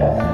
Amen.